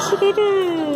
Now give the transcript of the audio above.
走れる